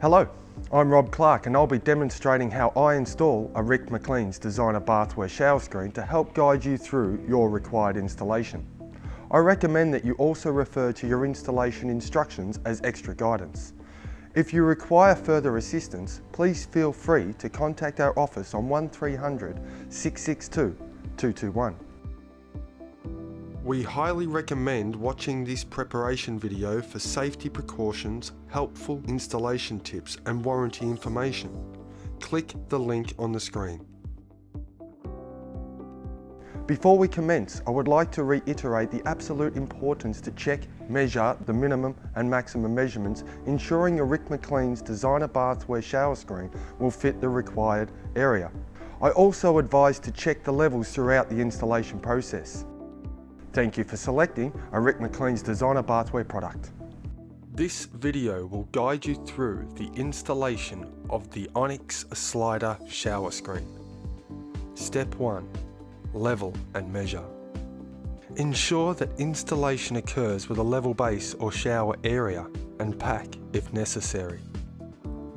Hello, I'm Rob Clark and I'll be demonstrating how I install a Rick McLean's Designer Bathware shower screen to help guide you through your required installation. I recommend that you also refer to your installation instructions as extra guidance. If you require further assistance, please feel free to contact our office on 1300 662 221. We highly recommend watching this preparation video for safety precautions, helpful installation tips and warranty information. Click the link on the screen. Before we commence, I would like to reiterate the absolute importance to check, measure the minimum and maximum measurements, ensuring your Rick McLean's designer bathware shower screen will fit the required area. I also advise to check the levels throughout the installation process. Thank you for selecting a Rick McLean's Designer Bathware product. This video will guide you through the installation of the Onyx Slider shower screen. Step 1. Level and measure. Ensure that installation occurs with a level base or shower area and pack if necessary.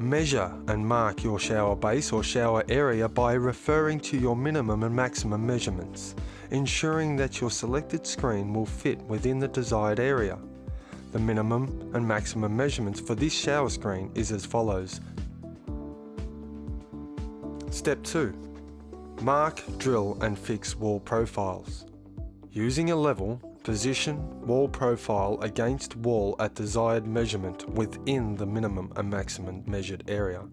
Measure and mark your shower base or shower area by referring to your minimum and maximum measurements ensuring that your selected screen will fit within the desired area. The minimum and maximum measurements for this shower screen is as follows. Step 2. Mark, drill and fix wall profiles. Using a level, position wall profile against wall at desired measurement within the minimum and maximum measured area.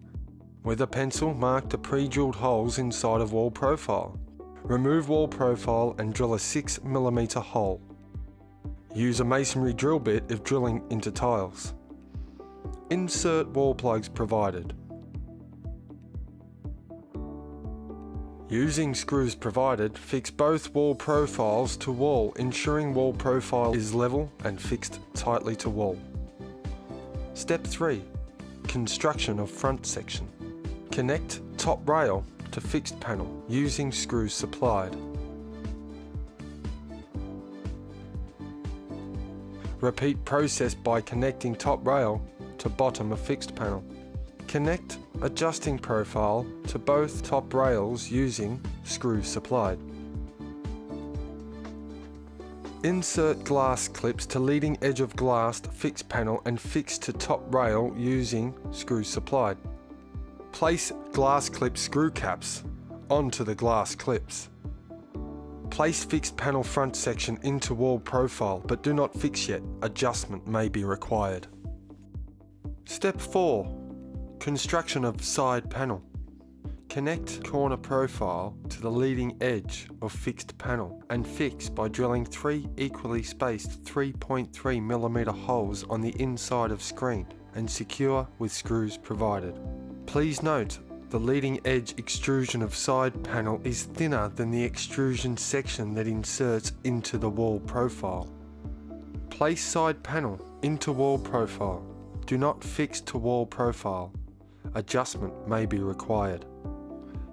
With a pencil, mark the pre-drilled holes inside of wall profile. Remove wall profile and drill a 6mm hole. Use a masonry drill bit if drilling into tiles. Insert wall plugs provided. Using screws provided, fix both wall profiles to wall, ensuring wall profile is level and fixed tightly to wall. Step 3. Construction of front section. Connect top rail to fixed panel using screws supplied. Repeat process by connecting top rail to bottom of fixed panel. Connect adjusting profile to both top rails using screws supplied. Insert glass clips to leading edge of glass fixed panel and fix to top rail using screws supplied. Place glass clip screw caps onto the glass clips. Place fixed panel front section into wall profile but do not fix yet, adjustment may be required. Step 4. Construction of side panel. Connect corner profile to the leading edge of fixed panel and fix by drilling three equally spaced 3.3mm holes on the inside of screen and secure with screws provided. Please note, the leading edge extrusion of side panel is thinner than the extrusion section that inserts into the wall profile. Place side panel into wall profile. Do not fix to wall profile. Adjustment may be required.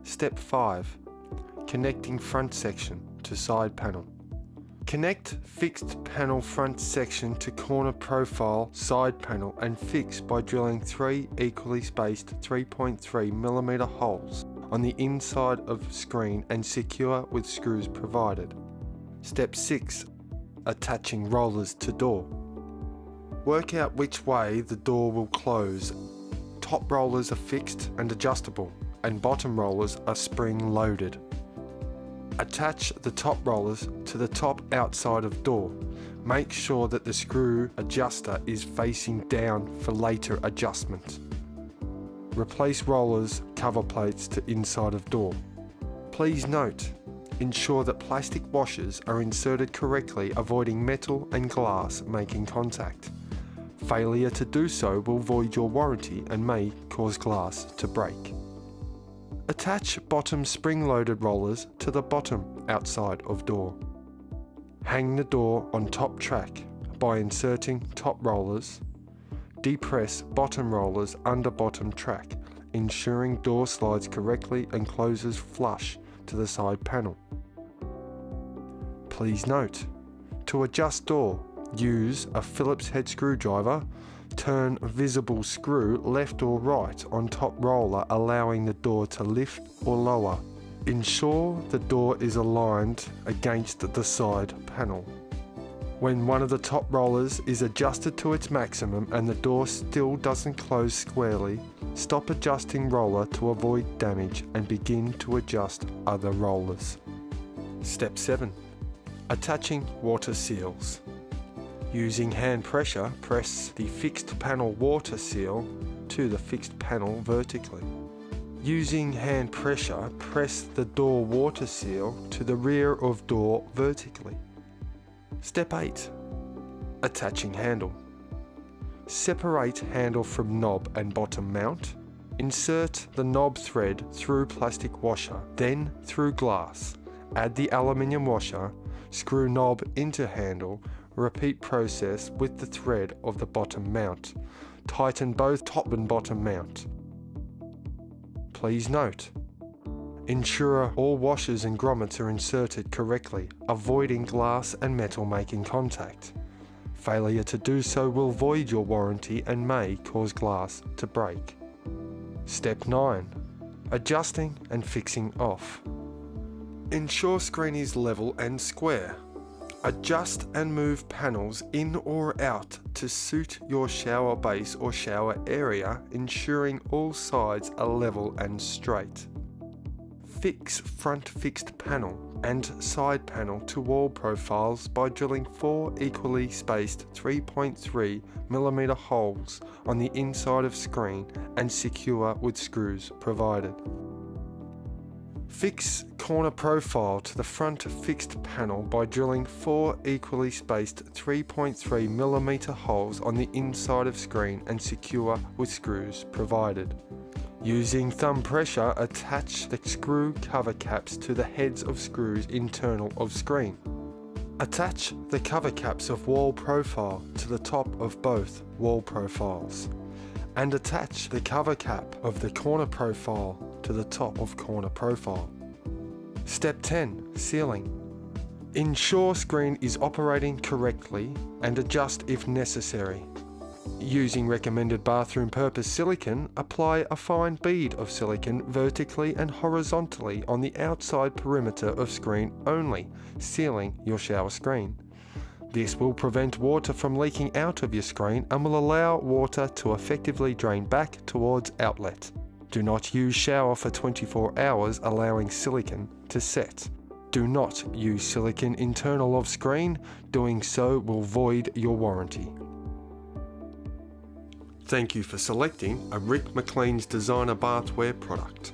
Step 5. Connecting front section to side panel. Connect fixed panel front section to corner profile side panel and fix by drilling three equally spaced 3.3mm holes on the inside of screen and secure with screws provided. Step 6. Attaching rollers to door. Work out which way the door will close. Top rollers are fixed and adjustable and bottom rollers are spring loaded. Attach the top rollers to the top outside of door. Make sure that the screw adjuster is facing down for later adjustment. Replace rollers cover plates to inside of door. Please note, ensure that plastic washers are inserted correctly avoiding metal and glass making contact. Failure to do so will void your warranty and may cause glass to break. Attach bottom spring-loaded rollers to the bottom outside of door. Hang the door on top track by inserting top rollers. Depress bottom rollers under bottom track, ensuring door slides correctly and closes flush to the side panel. Please note, to adjust door, use a Phillips head screwdriver turn visible screw left or right on top roller allowing the door to lift or lower. Ensure the door is aligned against the side panel. When one of the top rollers is adjusted to its maximum and the door still doesn't close squarely, stop adjusting roller to avoid damage and begin to adjust other rollers. Step 7. Attaching water seals. Using hand pressure, press the fixed panel water seal to the fixed panel vertically. Using hand pressure, press the door water seal to the rear of door vertically. Step 8. Attaching handle. Separate handle from knob and bottom mount. Insert the knob thread through plastic washer, then through glass. Add the aluminium washer, screw knob into handle, repeat process with the thread of the bottom mount. Tighten both top and bottom mount. Please note, Ensure all washers and grommets are inserted correctly, avoiding glass and metal making contact. Failure to do so will void your warranty and may cause glass to break. Step 9. Adjusting and fixing off. Ensure screen is level and square. Adjust and move panels in or out to suit your shower base or shower area, ensuring all sides are level and straight fix front fixed panel and side panel to wall profiles by drilling four equally spaced 3.3mm holes on the inside of screen and secure with screws provided. Fix corner profile to the front fixed panel by drilling four equally spaced 3.3mm holes on the inside of screen and secure with screws provided. Using thumb pressure, attach the screw cover caps to the heads of screws internal of screen. Attach the cover caps of wall profile to the top of both wall profiles. And attach the cover cap of the corner profile to the top of corner profile. Step 10. Sealing. Ensure screen is operating correctly and adjust if necessary. Using recommended bathroom purpose silicone, apply a fine bead of silicone vertically and horizontally on the outside perimeter of screen only, sealing your shower screen. This will prevent water from leaking out of your screen and will allow water to effectively drain back towards outlet. Do not use shower for 24 hours allowing silicone to set. Do not use silicone internal of screen, doing so will void your warranty. Thank you for selecting a Rick McLean's designer bathware product.